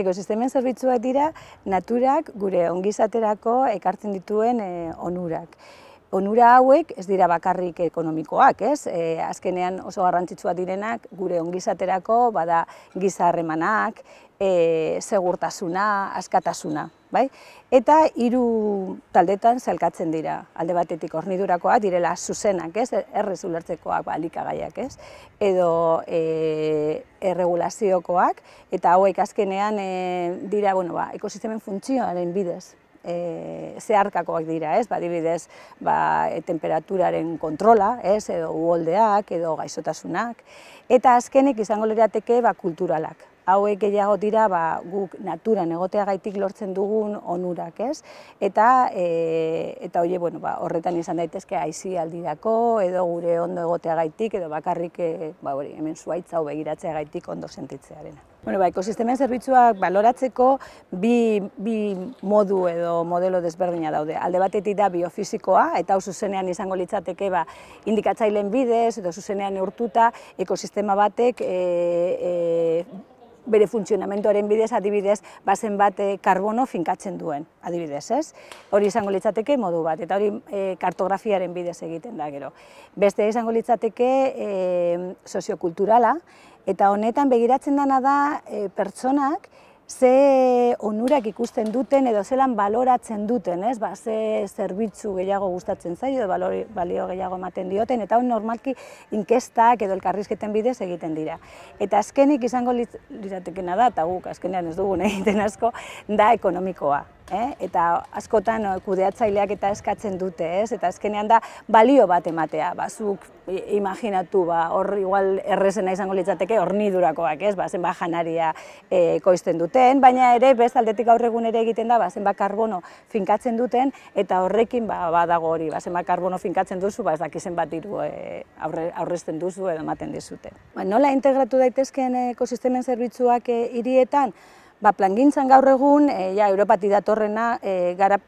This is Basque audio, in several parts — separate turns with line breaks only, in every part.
Ekosistemen zerbitzuak dira naturak gure ongizaterako ekartzen dituen e, onurak. Onura hauek ez dira bakarrik ekonomikoak, ez? E, azkenean oso garrantzitsua direnak gure ongizaterako, bada gizarremanak, e, segurtasuna, askatasuna, bai? Eta hiru taldetan zelkatzen dira. Alde batetik hornidurakoa direla zuzenak, ez? Errez ulertzekoak, ba, likagaiak, ez? Edo e, erregulaziokoak, eta hauek azkenean e, dira, bueno, ba, ekosistemen funtzioaren bidez, e, zeharkakoak dira, ez? Badibidez, ba, e, temperaturaren kontrola, ez? Edo uholdeak, edo gaixotasunak. Eta azkenik izango lirateke ba, kulturalak. Hauek gehiago dira ba, guk naturan egoteagaitik lortzen dugun onurak, ez? Eta e, eta hoe, bueno, ba, horretan izan daitezke aizi aldirako edo gure ondo egoteagaitik edo bakarrik e, ba, hori, hemen zuaitza hau begiratzeagaitik ondo sentitzearena. Bueno, ba, ekosistemen zerbitzuak baloratzeko bi, bi modu edo modelo desberdina daude. Alde batetik da biofizikoa, eta hau zuzenean izango litzateke ba, indikatzaileen bidez edo zuzenean neurtuta ekosistema batek e, e, bere funtzionamentoaren bidez, adibidez, bazen bat e, karbono finkatzen duen, adibidez, ez? Hori izango litzateke modu bat, eta hori e, kartografiaren bidez egiten da gero. Beste izango litzateke e, soziokulturala, Eta honetan begiratzen dana da e, pertsonak ze onurak ikusten duten edo zelan baloratzen duten, ez? Ba, ze zerbitzu gehiago gustatzen zaio, balio gehiago ematen dioten, eta hon normalki inkestak edo elkarrizketen bidez egiten dira. Eta azkenik izango litzatekena da, eta guk azkenean ez dugun egiten asko, da ekonomikoa eh? eta askotan kudeatzaileak eta eskatzen dute, ez? eta azkenean da balio bat ematea, bazuk imaginatu, ba, hor igual errezena izango litzateke hornidurakoak, ez? Ba, zenba janaria e, koizten duten, baina ere best aldetik gaur egun ere egiten da, ba, zenba karbono finkatzen duten, eta horrekin ba, badago hori, ba, zenba karbono finkatzen duzu, ba, ez dakizen bat iru e, aurre, aurrezten duzu edo ematen dizute. Ba, nola integratu daitezkeen ekosistemen zerbitzuak e, hirietan? Ba, plangintzan gaur egun, e, ja, Europati datorrena e, gara,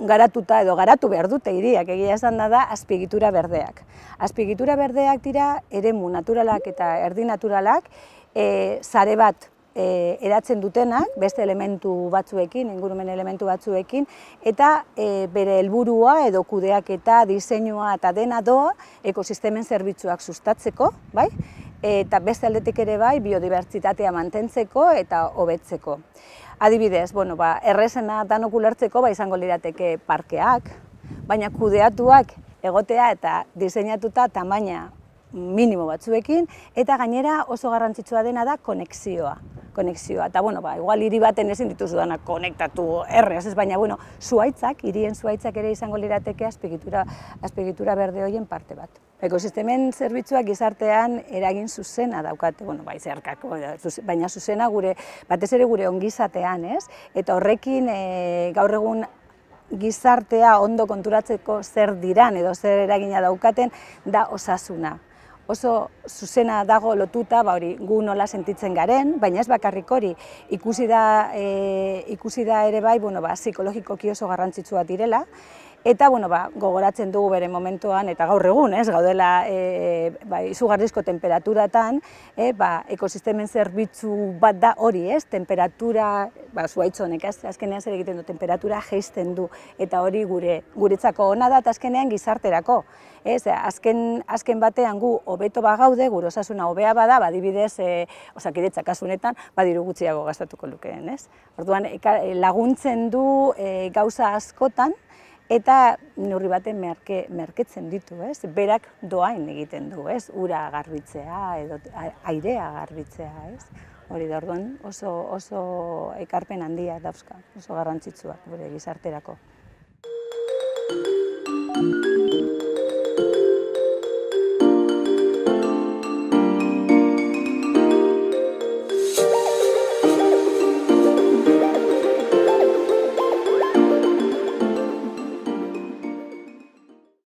garatuta edo garatu behar dute hiriak egia esan da da azpigitura berdeak. Azpigitura berdeak dira eremu naturalak eta erdi naturalak e, zare bat e, eratzen dutenak, beste elementu batzuekin, ingurumen elementu batzuekin, eta e, bere helburua edo kudeak eta diseinua eta dena doa ekosistemen zerbitzuak sustatzeko, bai? Eta beste aldetik ere bai biodibertsitatea mantentzeko eta hobetzeko. Adibidez, bueno, ba, errezena danok ulertzeko ba, izango lirateke parkeak, baina kudeatuak egotea eta diseinatuta tamaina minimo batzuekin, eta gainera oso garrantzitsua dena da konexioa konexioa. Eta, bueno, ba, igual hiri baten ezin dituzu dana konektatu errez, ez baina, bueno, zuaitzak, hirien zuaitzak ere izango lirateke azpigitura, azpigitura berde hoien parte bat. Ekosistemen zerbitzuak gizartean eragin zuzena daukate, bueno, bai, zerkako, baina zuzena gure, batez ere gure ongizatean, ez? Eta horrekin e, gaur egun gizartea ondo konturatzeko zer diran edo zer eragina daukaten da osasuna oso zuzena dago lotuta ba hori gu nola sentitzen garen, baina ez bakarrik hori. Ikusi da, e, ikusi da ere bai, bueno, ba, psikologikoki oso garrantzitsua direla, Eta bueno, ba, gogoratzen dugu bere momentuan, eta gaur egun, ez, gaudela e, ba, izugarrizko temperaturatan, e, ba, ekosistemen zerbitzu bat da hori, ez, temperatura, ba, zuaitzonek, ez, azkenean zer egiten du, temperatura geisten du, eta hori gure guretzako ona da, eta azkenean gizarterako. Ez, azken, azken batean gu hobeto bagaude, gure osasuna hobea bada, badibidez, e, osakidetzak kasunetan, badiru gutxiago gastatuko lukeen, ez. Orduan, laguntzen du e, gauza askotan, eta neurri baten merke, merketzen ditu, ez? Berak doain egiten du, ez? Ura garbitzea edo airea garbitzea, ez? Hori da, orduan oso, oso ekarpen handia dauzka, oso garrantzitsuak gure gizarterako.